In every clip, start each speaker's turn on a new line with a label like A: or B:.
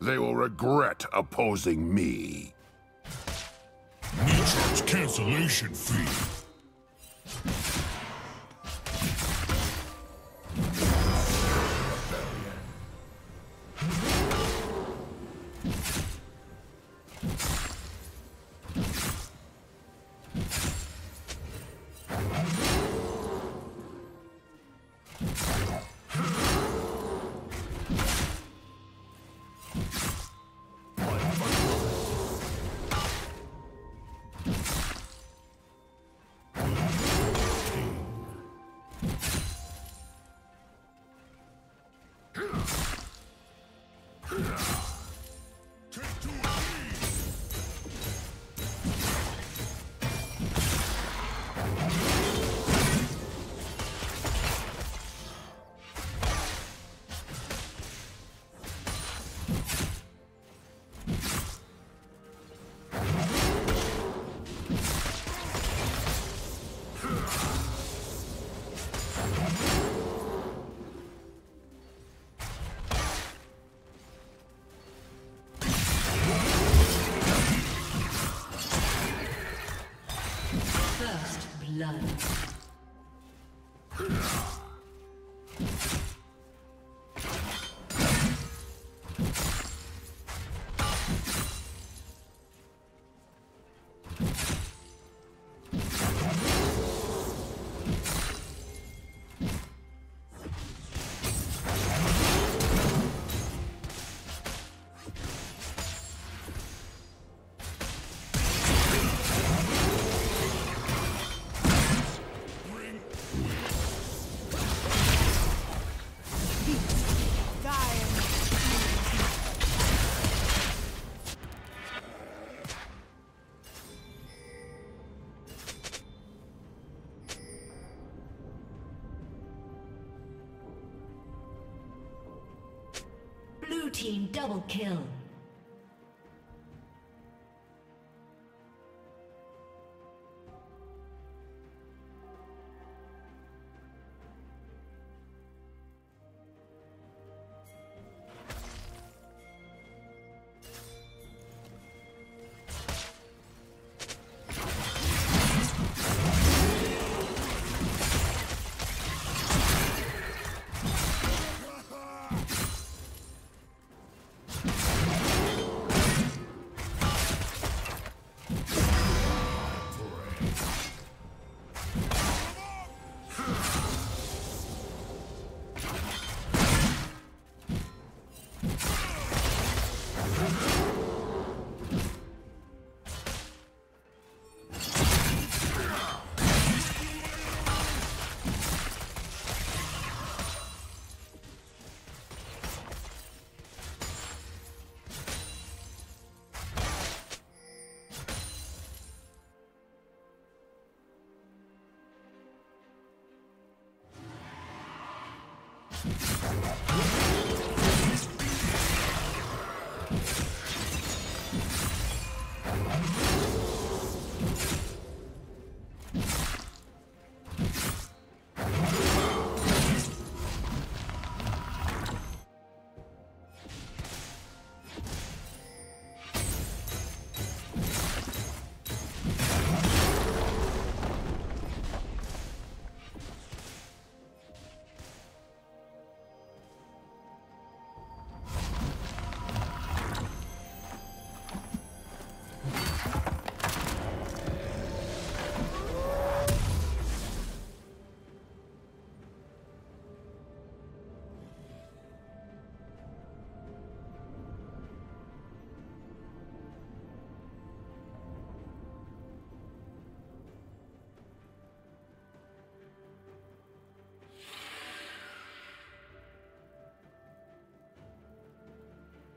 A: They will regret opposing me.
B: Nature's cancellation fee.
C: Team double kill.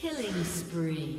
C: Killing spree.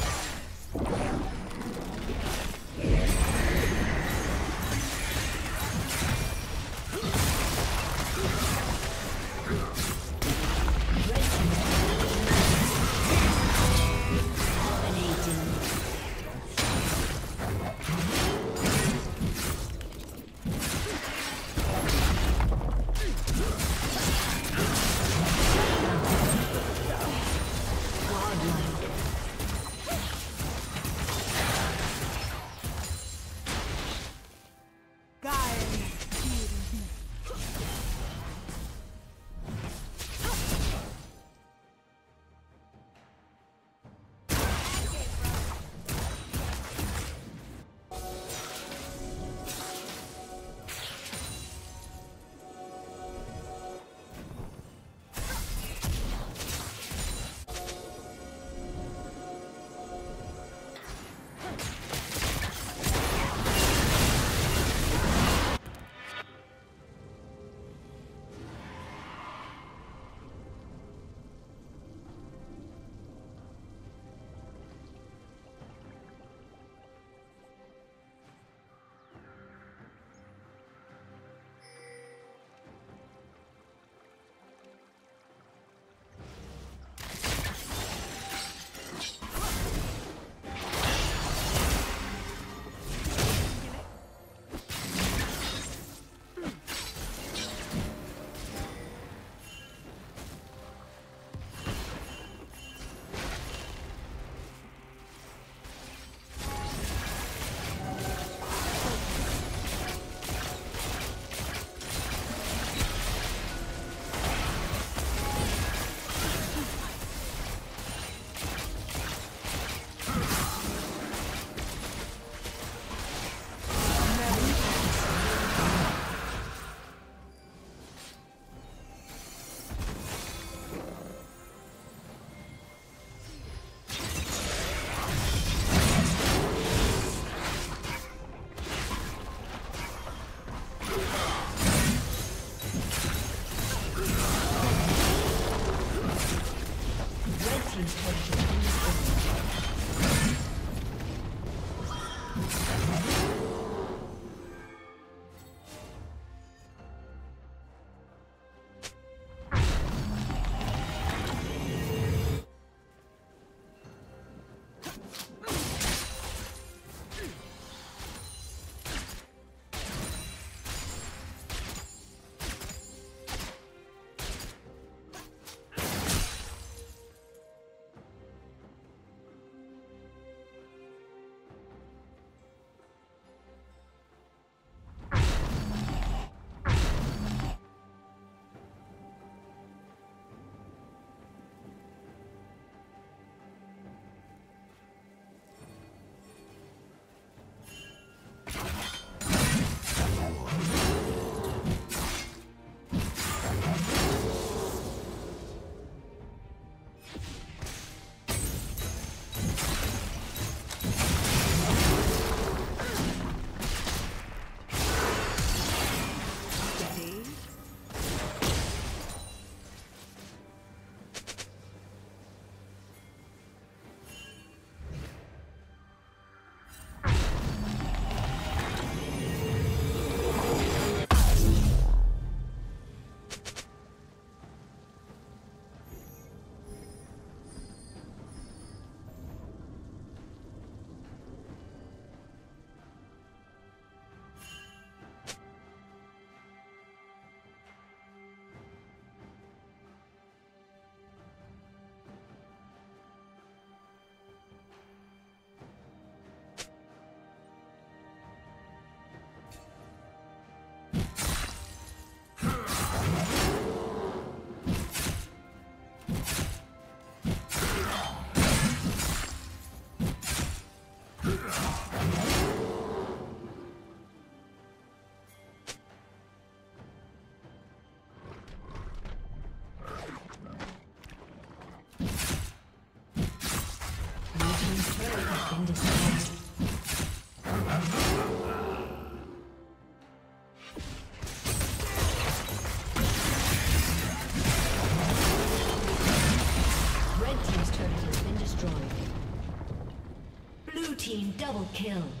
C: Kill.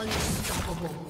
C: Unstoppable.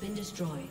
C: Been destroyed.